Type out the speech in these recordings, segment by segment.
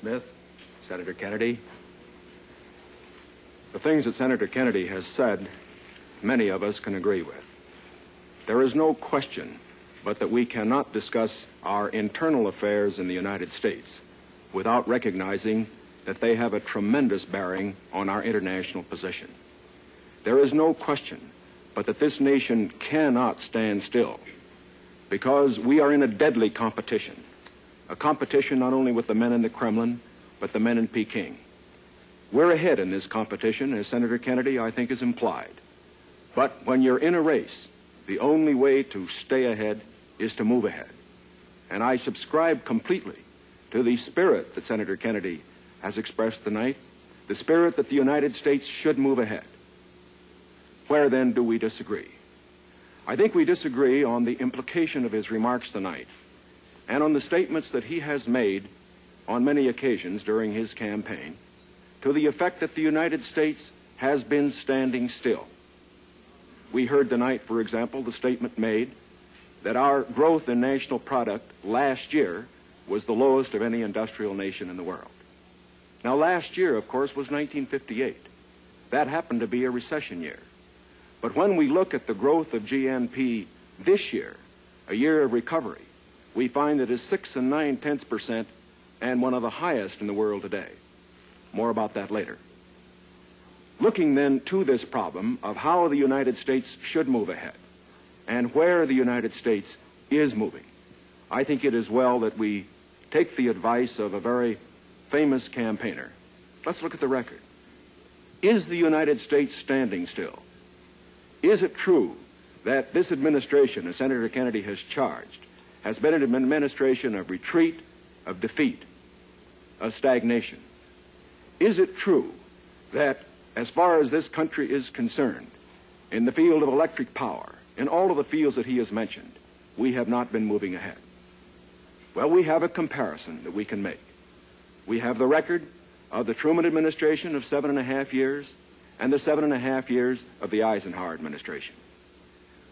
Smith, Senator Kennedy. The things that Senator Kennedy has said, many of us can agree with. There is no question but that we cannot discuss our internal affairs in the United States without recognizing that they have a tremendous bearing on our international position. There is no question but that this nation cannot stand still because we are in a deadly competition, a competition not only with the men in the Kremlin, but the men in Peking. We're ahead in this competition, as Senator Kennedy, I think, has implied. But when you're in a race, the only way to stay ahead is to move ahead. And I subscribe completely to the spirit that Senator Kennedy has expressed tonight, the spirit that the United States should move ahead. Where then do we disagree? I think we disagree on the implication of his remarks tonight and on the statements that he has made on many occasions during his campaign to the effect that the United States has been standing still. We heard tonight, for example, the statement made that our growth in national product last year was the lowest of any industrial nation in the world. Now, last year, of course, was 1958. That happened to be a recession year. But when we look at the growth of GNP this year, a year of recovery, we find that it's six and nine tenths percent and one of the highest in the world today. More about that later. Looking then to this problem of how the United States should move ahead and where the United States is moving, I think it is well that we take the advice of a very famous campaigner. Let's look at the record. Is the United States standing still? Is it true that this administration, as Senator Kennedy has charged, has been an administration of retreat, of defeat, of stagnation? Is it true that, as far as this country is concerned, in the field of electric power, in all of the fields that he has mentioned, we have not been moving ahead? Well, we have a comparison that we can make. We have the record of the Truman administration of seven and a half years and the seven and a half years of the Eisenhower administration.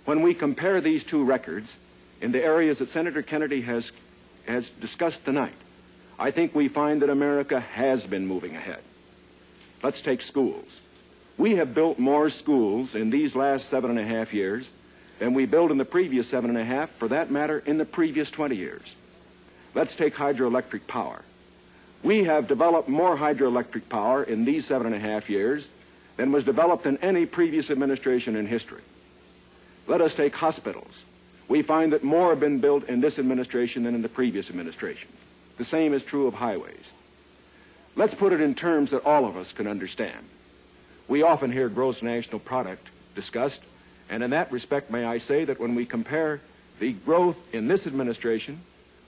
When we compare these two records in the areas that Senator Kennedy has, has discussed tonight, I think we find that America has been moving ahead. Let's take schools. We have built more schools in these last seven and a half years than we built in the previous seven and a half, for that matter, in the previous 20 years. Let's take hydroelectric power. We have developed more hydroelectric power in these seven and a half years than was developed in any previous administration in history. Let us take hospitals. We find that more have been built in this administration than in the previous administration. The same is true of highways. Let's put it in terms that all of us can understand. We often hear gross national product discussed, and in that respect, may I say that when we compare the growth in this administration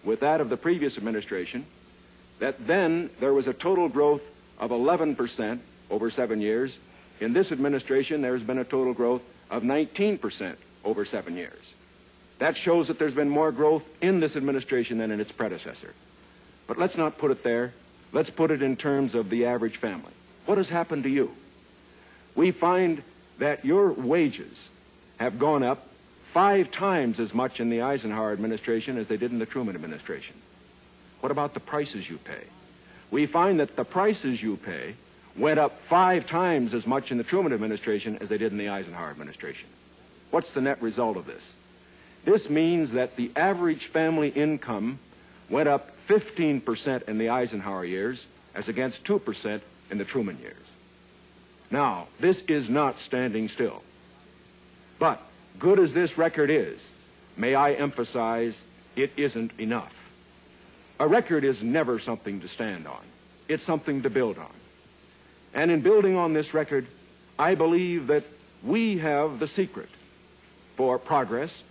with that of the previous administration, that then there was a total growth of 11% over seven years. In this administration, there's been a total growth of 19% over seven years. That shows that there's been more growth in this administration than in its predecessor. But let's not put it there. Let's put it in terms of the average family. What has happened to you? We find that your wages have gone up five times as much in the Eisenhower administration as they did in the Truman administration. What about the prices you pay? We find that the prices you pay went up five times as much in the Truman administration as they did in the Eisenhower administration. What's the net result of this? This means that the average family income went up 15% in the Eisenhower years as against 2% in the Truman years. Now, this is not standing still. But, good as this record is, may I emphasize, it isn't enough. A record is never something to stand on. It's something to build on. And in building on this record, I believe that we have the secret for progress.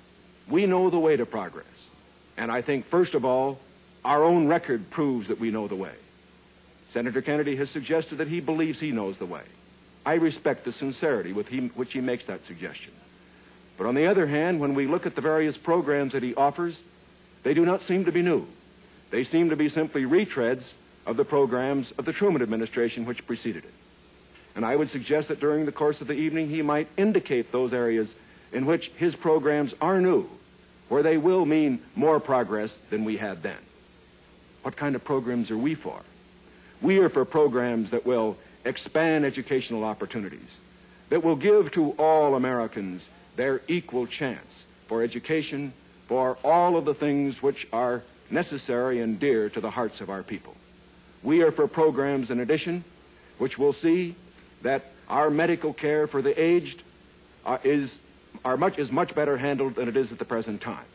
We know the way to progress. And I think, first of all, our own record proves that we know the way. Senator Kennedy has suggested that he believes he knows the way. I respect the sincerity with he, which he makes that suggestion. But on the other hand, when we look at the various programs that he offers, they do not seem to be new. They seem to be simply retreads of the programs of the Truman administration which preceded it. And I would suggest that during the course of the evening he might indicate those areas in which his programs are new, where they will mean more progress than we had then. What kind of programs are we for? We are for programs that will expand educational opportunities, that will give to all Americans their equal chance for education, for all of the things which are necessary and dear to the hearts of our people. We are for programs, in addition, which will see that our medical care for the aged uh, is, are much, is much better handled than it is at the present time.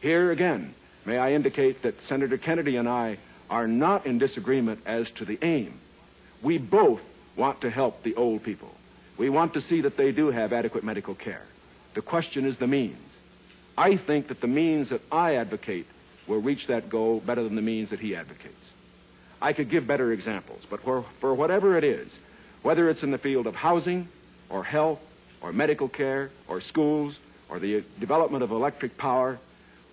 Here again, may I indicate that Senator Kennedy and I are not in disagreement as to the aim. We both want to help the old people. We want to see that they do have adequate medical care. The question is the means. I think that the means that I advocate will reach that goal better than the means that he advocates. I could give better examples, but for, for whatever it is, whether it's in the field of housing or health or medical care or schools or the development of electric power,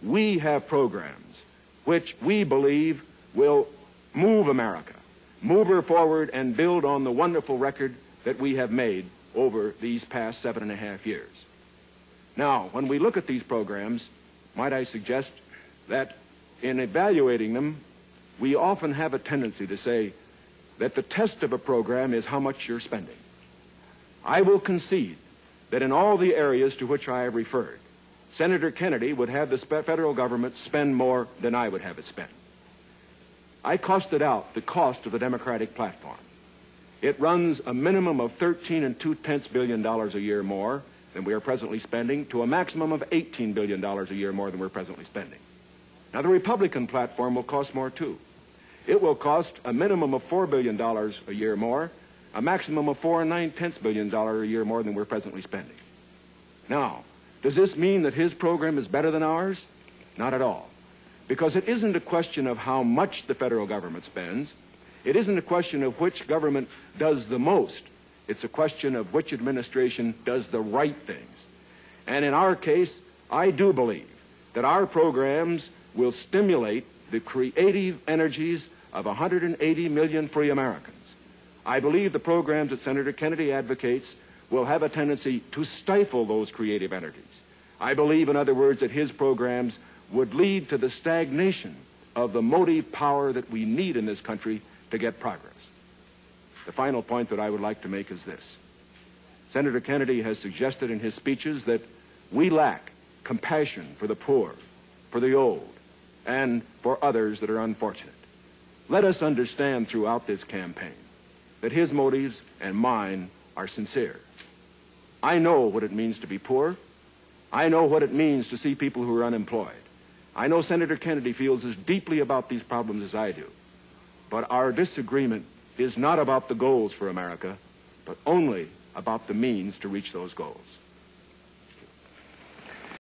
we have programs which we believe will move America, move her forward and build on the wonderful record that we have made over these past seven and a half years. Now, when we look at these programs, might I suggest that in evaluating them, we often have a tendency to say that the test of a program is how much you're spending. I will concede that in all the areas to which I have referred, Senator Kennedy would have the federal government spend more than I would have it spend. I costed out the cost of the Democratic platform. It runs a minimum of 13 and two tenths billion dollars a year more than we are presently spending to a maximum of 18 billion dollars a year more than we're presently spending. Now the Republican platform will cost more too. It will cost a minimum of $4 billion a year more, a maximum of four and nine tenths billion dollars a year more than we're presently spending. Now, does this mean that his program is better than ours? Not at all. Because it isn't a question of how much the federal government spends. It isn't a question of which government does the most. It's a question of which administration does the right things. And in our case, I do believe that our programs will stimulate the creative energies of 180 million free Americans. I believe the programs that Senator Kennedy advocates will have a tendency to stifle those creative energies. I believe, in other words, that his programs would lead to the stagnation of the motive power that we need in this country to get progress. The final point that I would like to make is this. Senator Kennedy has suggested in his speeches that we lack compassion for the poor, for the old, and for others that are unfortunate. Let us understand throughout this campaign that his motives and mine are sincere. I know what it means to be poor. I know what it means to see people who are unemployed. I know Senator Kennedy feels as deeply about these problems as I do. But our disagreement is not about the goals for America, but only about the means to reach those goals.